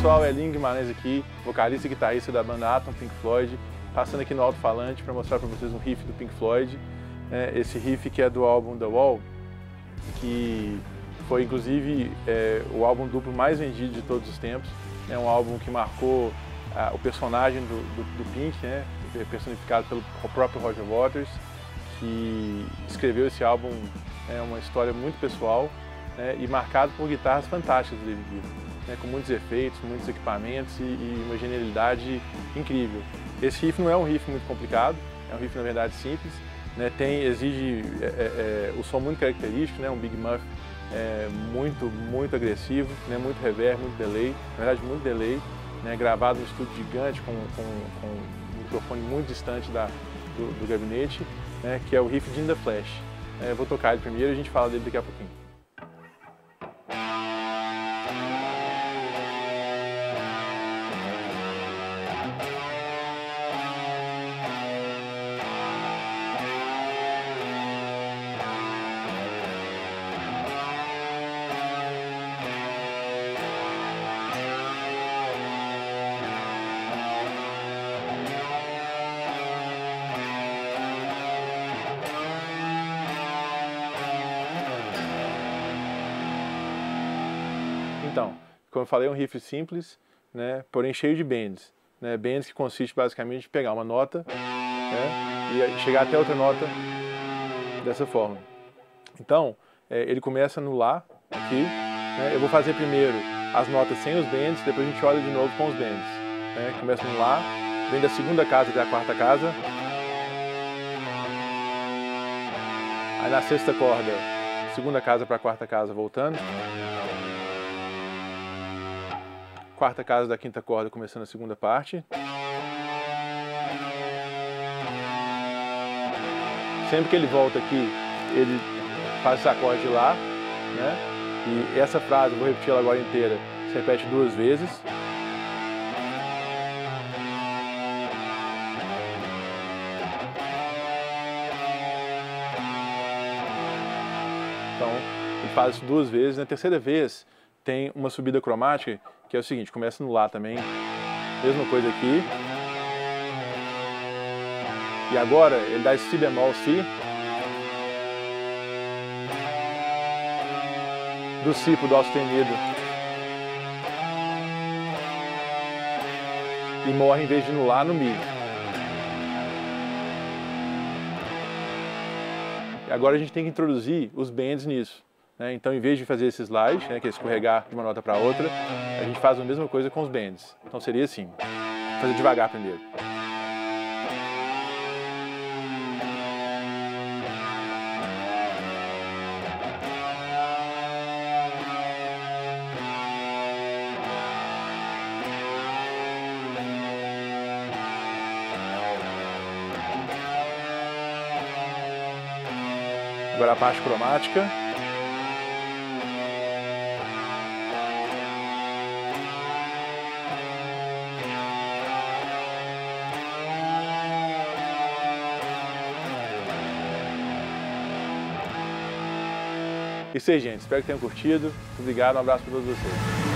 pessoal, é Ling Guimarães aqui, vocalista e guitarrista da banda Atom Pink Floyd, passando aqui no alto-falante para mostrar para vocês um riff do Pink Floyd. É, esse riff que é do álbum The Wall, que foi inclusive é, o álbum duplo mais vendido de todos os tempos. É um álbum que marcou ah, o personagem do, do, do Pink, né, personificado pelo próprio Roger Waters, que escreveu esse álbum, é uma história muito pessoal né, e marcado por guitarras fantásticas do David Gilmour né, com muitos efeitos, muitos equipamentos e, e, uma genialidade incrível. Esse riff não é um riff muito complicado, é um riff na verdade simples, né, tem, exige é, é, é o som muito característico, né, um Big Muff é, muito, muito agressivo, né, muito reverb, muito delay, na verdade muito delay, né, gravado num estúdio gigante com, com, com um microfone muito distante da, do, do gabinete, né, que é o riff de In The Flash. É, vou tocar ele primeiro e a gente fala dele daqui a pouquinho. Então, como eu falei, é um riff simples, né, porém cheio de bends. Né, bends que consiste basicamente em pegar uma nota né, e chegar até outra nota dessa forma. Então, é, ele começa no Lá, aqui. Né, eu vou fazer primeiro as notas sem os bends, depois a gente olha de novo com os bends. Né, começa no Lá, vem da segunda casa até a quarta casa. Aí na sexta corda, segunda casa para a quarta casa voltando quarta casa da quinta corda começando a segunda parte. Sempre que ele volta aqui, ele faz esse acorde lá, né? E essa frase, vou repetir ela agora inteira, se repete duas vezes. Então, ele faz isso duas vezes. Na terceira vez, tem uma subida cromática que é o seguinte, começa no Lá também, mesma coisa aqui. E agora ele dá esse Si bemol Si. Do Si pro Dó sustenido. E morre em vez de no Lá, no Mi. E agora a gente tem que introduzir os bends nisso. Né? Então, em vez de fazer esse slide, né, que é escorregar de uma nota para outra, a gente faz a mesma coisa com os bends. Então, seria assim. Fazer devagar primeiro. Agora a parte cromática. Isso aí, gente. Espero que tenham curtido. Obrigado, um abraço para todos vocês.